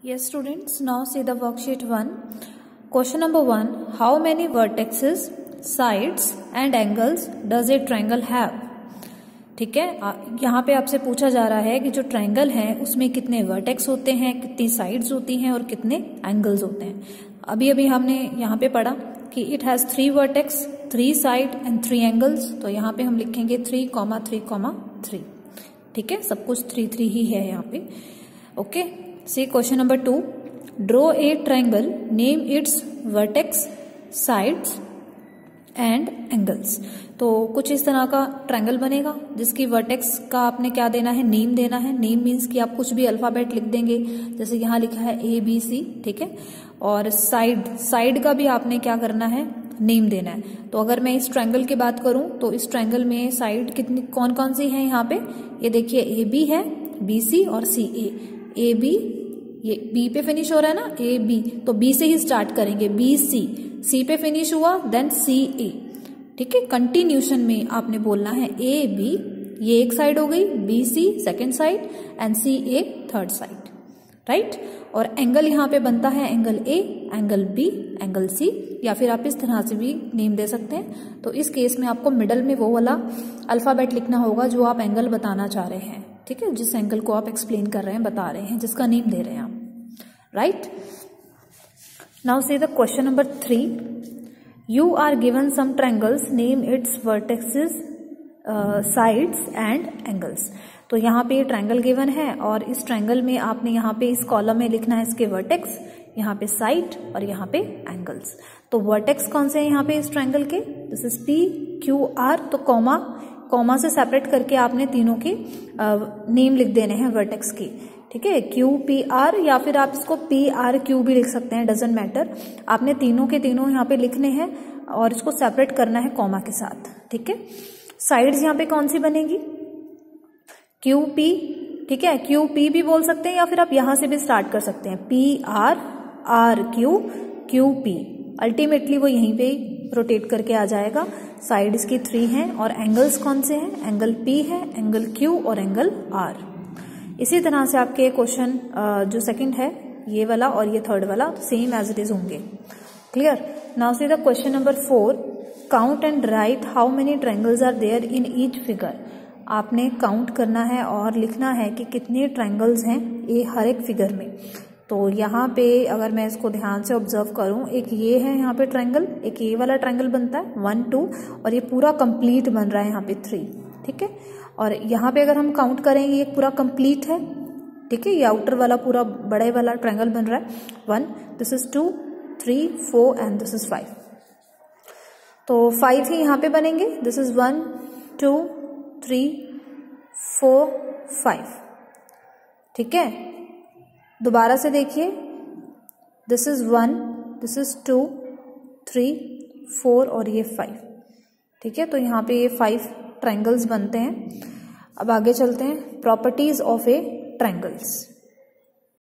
Yes, students. Now see the worksheet 1. Question number 1. How many vertices, sides and angles does a triangle have? ठीक है यहाँ पे आपसे पूछा जा रहा है कि जो ट्रायंगल है उसमें कितने वर्टेक्स होते हैं कितनी साइड्स होती हैं और कितने एंगल्स होते हैं अभी अभी हमने यहाँ पे पढ़ा कि it has three vertex three side and three angles तो यहाँ पे हम लिखेंगे three comma three comma three ठीक है सब कुछ थ्री थ्री ही है यहाँ पे okay see question number two draw a triangle name its vertex sides and angles तो कुछ इस तरह का ट्रायंगल बनेगा, जिसकी वर्टेक्स का आपने क्या देना है? नेम देना है। नेम मीन्स कि आप कुछ भी अल्फ़ाबेट लिख देंगे। जैसे यहाँ लिखा है ए बी सी ठीक है? और साइड साइड का भी आपने क्या करना है? नेम देना है। तो अगर मैं इस ट्रायंगल की बात करूँ तो इस ट्रायंगल में साइड कितनी कौन कौन सी है यहाँ पे? ये देखिए ए बी है बी सी और सी ए ए बी ये बी पे फिनिश हो रहा है ना? ए बी तो बी से ही स्टार्ट करेंगे. बी सी सी पे फिनिश हुआ देन सी ए ठीक है? कंटिन्यूशन में आपने बोलना है ए बी ये एक साइड हो गई. B C second side and C A third side right और एंगल यहाँ पे बनता है angle A angle B angle C या फिर आप इस तरह से भी नेम दे सकते हैं। तो इस केस में आपको मिडल में वो वाला अल्फ़ाबेट लिखना होगा जो आप एंगल बताना चाह रहे हैं। ठीक है, जिस एंगल को आप एक्सप्लेन कर रहे हैं, बता रहे हैं, जिसका नेम दे रहे हैं आप। Right now see the question number three you are given some triangles name its vertexes sides and angles तो यहाँ पे ट्रायंगल गिवन है, और इस ट्रायंगल में आपने यहाँ पे इस कॉलम में लिखना है इसके वर्टेक्स यहाँ पे साइड और यहाँ पे एंगल्स तो वर्टेक्स कौन से हैं यहाँ पे इस ट्रायंगल के? This is P Q R तो कॉमा कॉमा से सेपरेट करके आपने तीनों के नेम लिख देने हैं वर्टेक्स की। ठीक है? क्यू पी आर या फिर आप इसको पी आर क्यू भी लिख सकते हैं डजेंट मैटर आपने तीनों के तीनों यहाँ पे लिखने हैं और इसको सेपरेट करना है कॉमा के साथ। ठीक है? साइड्स यहाँ पे कौन सी बनेगी? क्यू पी ठीक है? क्यू पी भी बोल सकते हैं या फिर आप यहाँ से भी स्टार्ट कर सकते हैं। P R R Q Q P ultimately वो यहीं पे रोटेट करके आ जाएगा। साइड इसकी थ्री हैं और एंगल्स कौन से हैं? एंगल पी है, एंगल क्यू और एंगल आर इसी तरह से आपके क्वेश्चन जो सेकंड है, ये वाला और ये थर्ड वाला सेम एज इट इज़ होंगे। Clear now see the question number four count and write how many triangles are there in each figure आपने काउंट करना है और लिखना है कि कितने ट्रायंगल्स हैं ये हर एक फिगर में। तो यहाँ पे अगर मैं इसको ध्यान से ऑब्ज़र्व करूँ, एक ये है यहाँ पे ट्रायंगल एक ये वाला ट्रायंगल बनता है वन टू और ये पूरा कंप्लीट बन रहा है यहाँ पे थ्री ठीक है? और यहाँ पे अगर हम काउंट करेंगे ये पूरा कंप्लीट है, ठीक है? ये आउटर वाला पूरा बड़े वाला ट्रायंगल बन रहा है one this is two three four and this is five तो फाइव ही यहाँ पे बनेंगे this is one two three four five ठीक है? दोबारा से देखिए। This is one this is two three four और ये फाइव ठीक है? तो यहाँ पे ये फाइव ट्रैंगल्स बनते हैं। अब आगे चलते हैं। Properties of a triangles